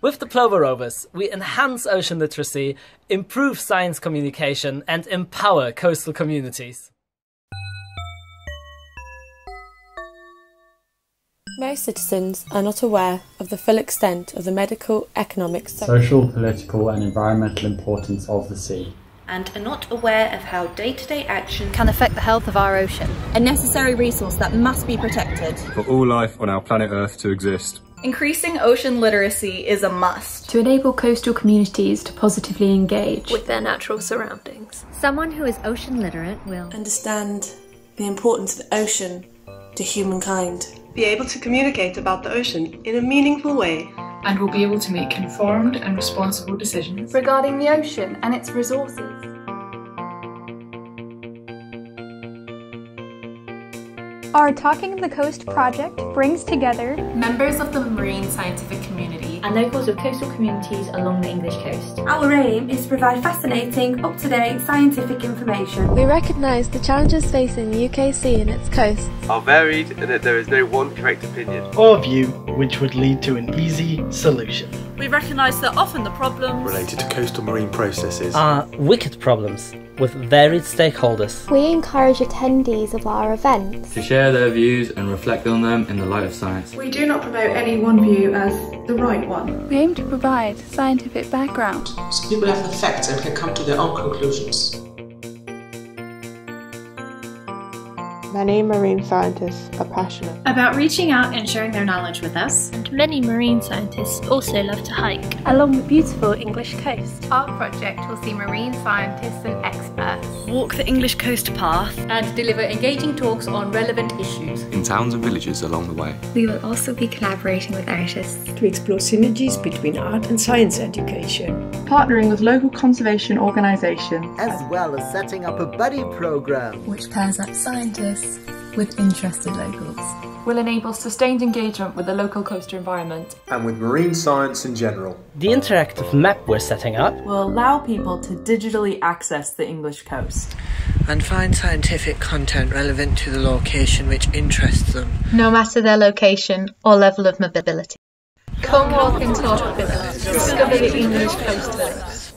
With the Plover rovers, we enhance ocean literacy, improve science communication, and empower coastal communities. Most citizens are not aware of the full extent of the medical, economic, social, political, and environmental importance of the sea. And are not aware of how day to day action can affect the health of our ocean. A necessary resource that must be protected. For all life on our planet Earth to exist. Increasing ocean literacy is a must. To enable coastal communities to positively engage with their natural surroundings. Someone who is ocean literate will understand the importance of the ocean to humankind. Be able to communicate about the ocean in a meaningful way. And will be able to make informed and responsible decisions regarding the ocean and its resources. Our Talking the Coast project brings together members of the marine scientific community and locals of coastal communities along the English coast. Our aim is to provide fascinating, up-to-date scientific information. We recognise the challenges facing the UK sea and its coasts are varied and that there is no one correct opinion or view which would lead to an easy solution. We recognise that often the problems related to coastal marine processes are wicked problems with varied stakeholders. We encourage attendees of our events to share their views and reflect on them in the light of science. We do not promote any one view as the right one. We aim to provide scientific background so people have the facts and can come to their own conclusions. Many marine scientists are passionate. About reaching out and sharing their knowledge with us. And many marine scientists also love to hike. Along the beautiful English coast. Our project will see marine scientists and experts. Walk the English coast path. And deliver engaging talks on relevant issues. In towns and villages along the way. We will also be collaborating with artists to explore synergies between art and science education, partnering with local conservation organisations, as well as setting up a buddy program. Which pairs up scientists with interested locals. Will enable sustained engagement with the local coastal environment and with marine science in general. The interactive map we're setting up will allow people to digitally access the English coast and find scientific content relevant to the location which interests them, no matter their location or level of mobility. Come walk and talk with us. Discover the English coast